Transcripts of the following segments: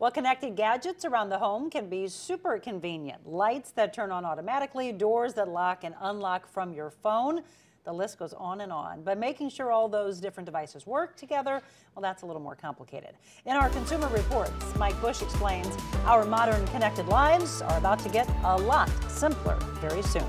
Well, connected gadgets around the home can be super convenient. Lights that turn on automatically, doors that lock and unlock from your phone. The list goes on and on. But making sure all those different devices work together, well, that's a little more complicated. In our Consumer Reports, Mike Bush explains our modern connected lives are about to get a lot simpler very soon.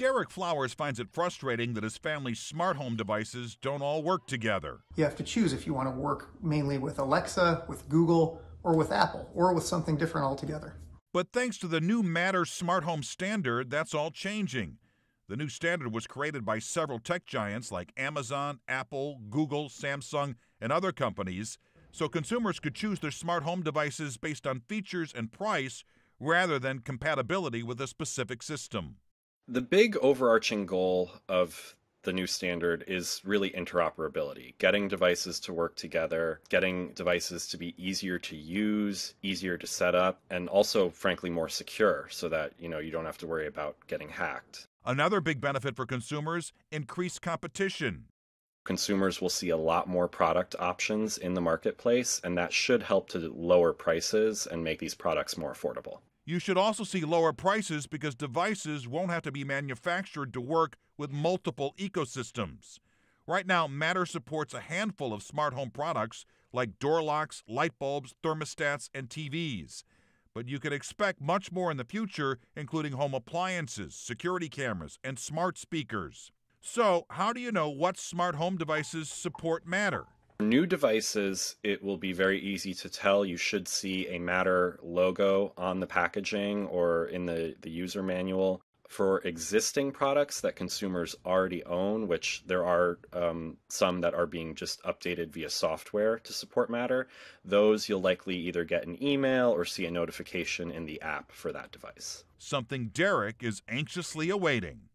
Derek Flowers finds it frustrating that his family's smart home devices don't all work together. You have to choose if you want to work mainly with Alexa, with Google, or with Apple, or with something different altogether. But thanks to the new Matter smart home standard, that's all changing. The new standard was created by several tech giants like Amazon, Apple, Google, Samsung, and other companies, so consumers could choose their smart home devices based on features and price rather than compatibility with a specific system. The big overarching goal of the new standard is really interoperability, getting devices to work together, getting devices to be easier to use, easier to set up, and also frankly more secure so that, you know, you don't have to worry about getting hacked. Another big benefit for consumers, increased competition. Consumers will see a lot more product options in the marketplace, and that should help to lower prices and make these products more affordable. You should also see lower prices because devices won't have to be manufactured to work with multiple ecosystems. Right now, Matter supports a handful of smart home products like door locks, light bulbs, thermostats, and TVs. But you can expect much more in the future, including home appliances, security cameras, and smart speakers. So, how do you know what smart home devices support Matter? For new devices, it will be very easy to tell. You should see a Matter logo on the packaging or in the, the user manual. For existing products that consumers already own, which there are um, some that are being just updated via software to support Matter, those you'll likely either get an email or see a notification in the app for that device. Something Derek is anxiously awaiting.